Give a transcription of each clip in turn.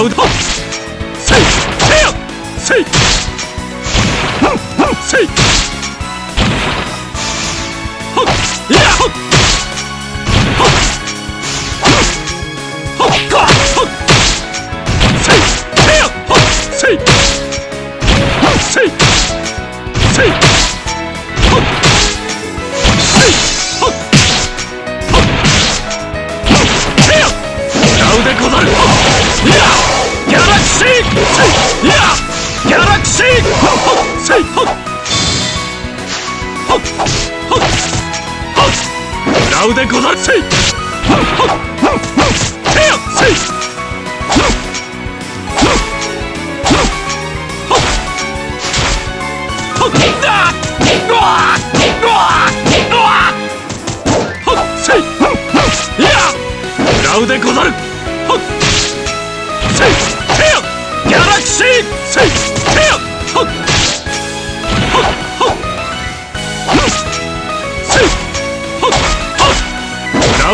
头痛。なうでござるせい。っせい。ギャラクシーせい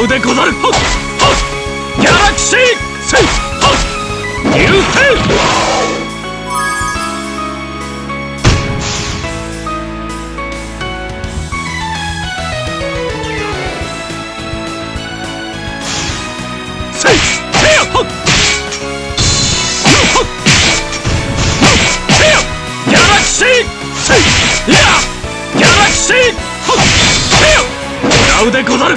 うでござるはっはっギャラクシーセイはっ流星でござる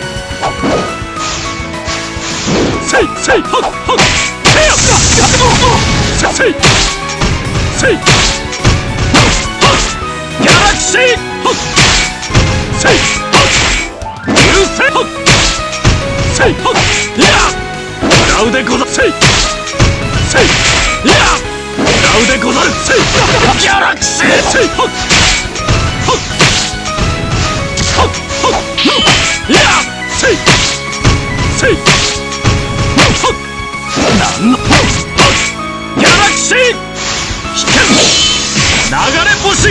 せいせいはっはっせいやっせいせいギャラクシーはっせいはっ流星はっせいはっいや笑うでござせいせいいや笑うでござるせいギャラクシーせいはっはっはっはっいやせいせい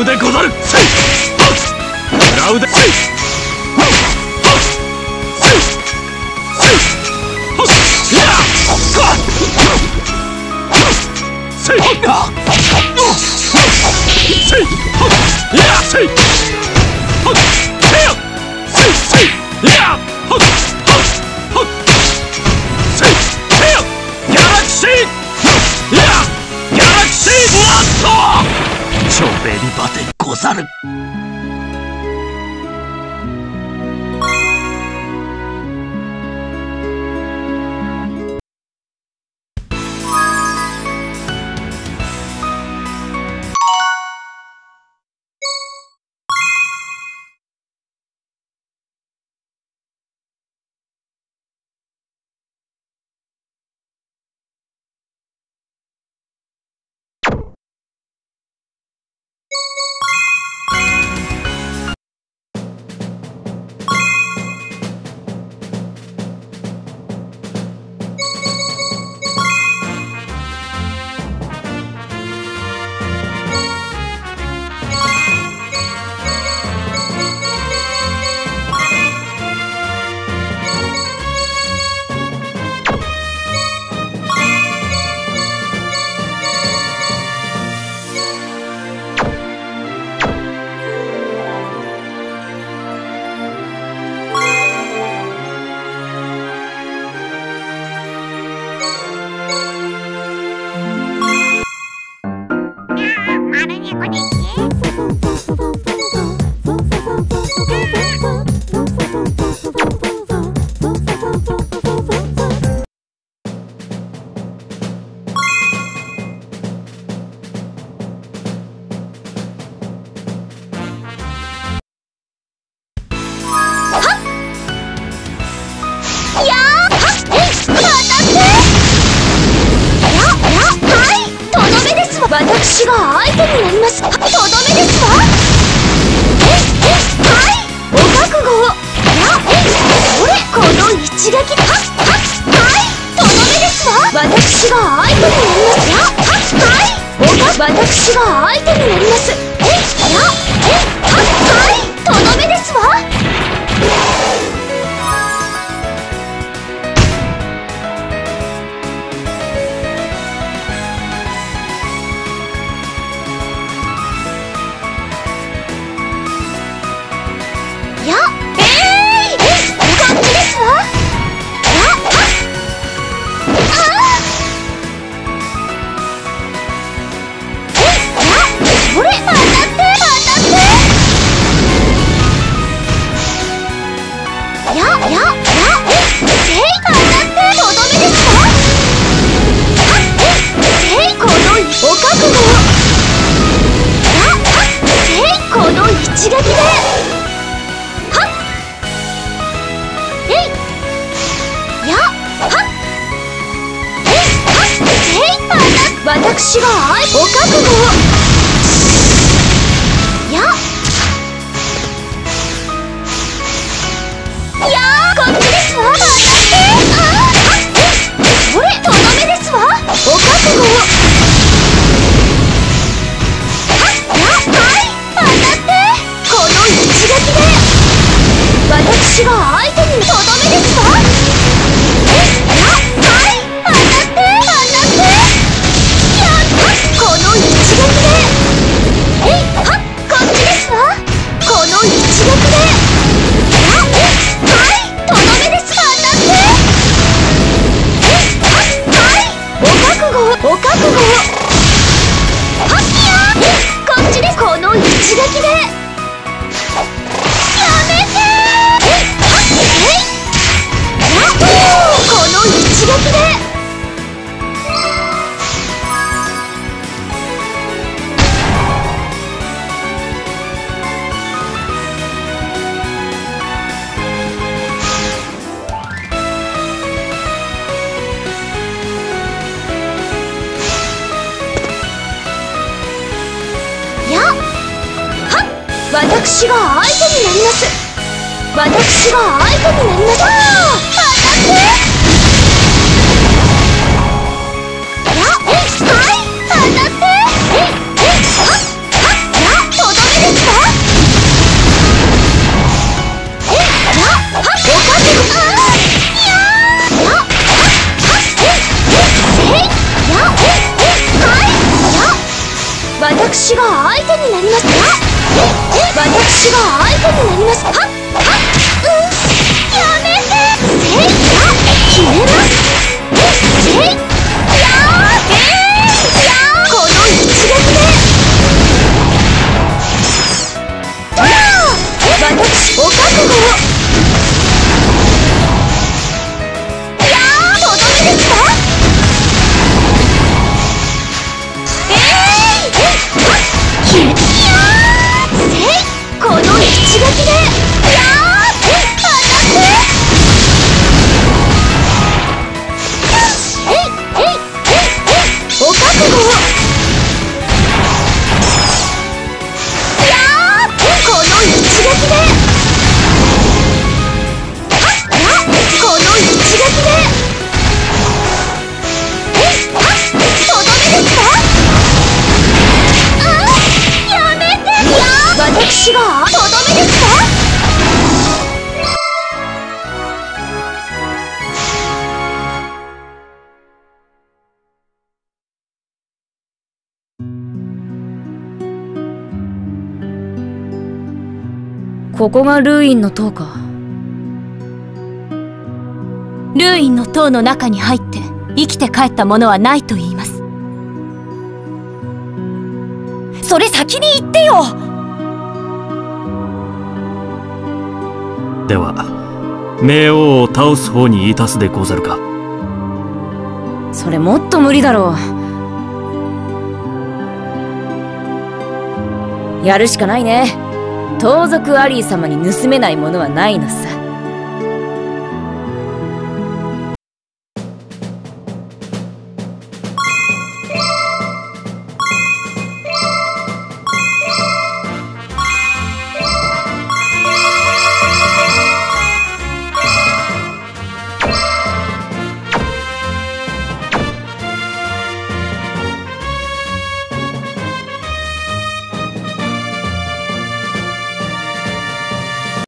うでござる食らうでせい私がアイテムになります。鸡刚好私が相手になります。私が相手になりますアタッ私がアイコンになりますかここがルーインの塔か。ルーインの塔の中に入って生きて帰ったものはないと言います。それ先に言ってよ。では冥王を倒す方にいたすでござるか。それもっと無理だろう。やるしかないね。盗賊アリー様に盗めないものはないのさ。